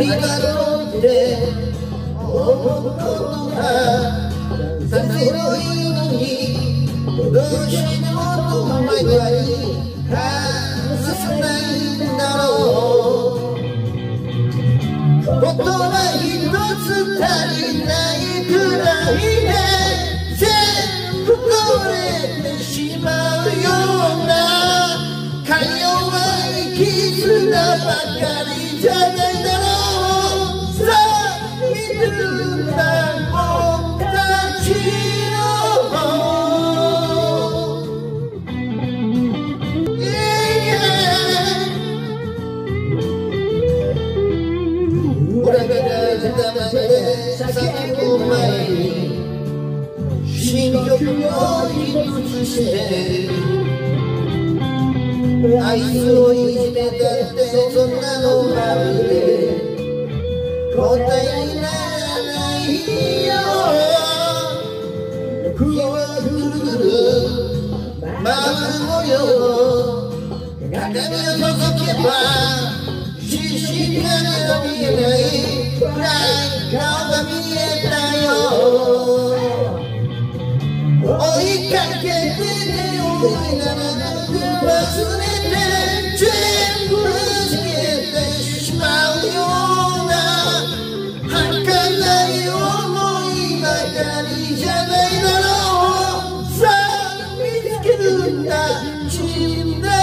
りがとうって思うことがさせろいいのにどうしてもお前がいい外さないんだろう。言葉一つ足りないくらい新曲を一つしてあいつをいじめたってそんなのまるで答えにならない。鏡を覗けば自信が見えない暗い顔が見えたよ追いかけてね追いながら Çimde, çimde